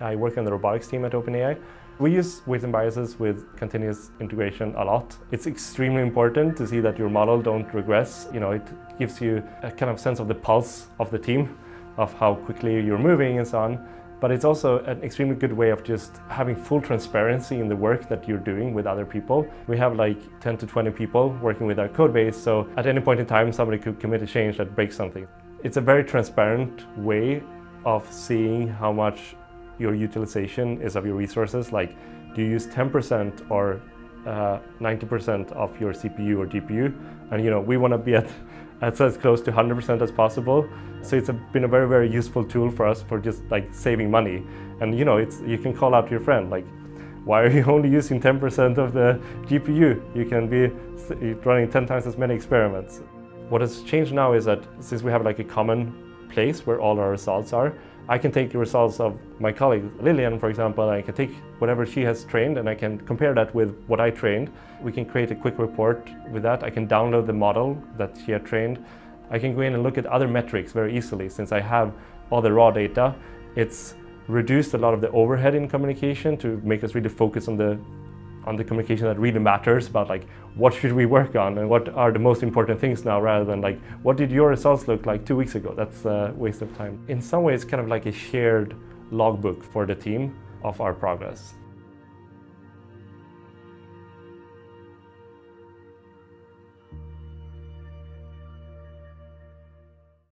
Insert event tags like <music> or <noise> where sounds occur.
I work on the robotics team at OpenAI. We use weights and biases with continuous integration a lot. It's extremely important to see that your model don't regress. You know, it gives you a kind of sense of the pulse of the team, of how quickly you're moving and so on. But it's also an extremely good way of just having full transparency in the work that you're doing with other people. We have like 10 to 20 people working with our code base, so at any point in time, somebody could commit a change that breaks something. It's a very transparent way of seeing how much your utilization is of your resources. Like, do you use 10% or 90% uh, of your CPU or GPU? And you know, we want to be at <laughs> as, as close to 100% as possible. So it's a, been a very, very useful tool for us for just like saving money. And you know, it's, you can call out your friend, like, why are you <laughs> only using 10% of the GPU? You can be running 10 times as many experiments. What has changed now is that since we have like a common place where all our results are, I can take the results of my colleague Lillian, for example, I can take whatever she has trained and I can compare that with what I trained. We can create a quick report with that. I can download the model that she had trained. I can go in and look at other metrics very easily since I have all the raw data. It's reduced a lot of the overhead in communication to make us really focus on the on the communication that really matters about like what should we work on and what are the most important things now rather than like what did your results look like two weeks ago? That's a waste of time. In some ways kind of like a shared logbook for the team of our progress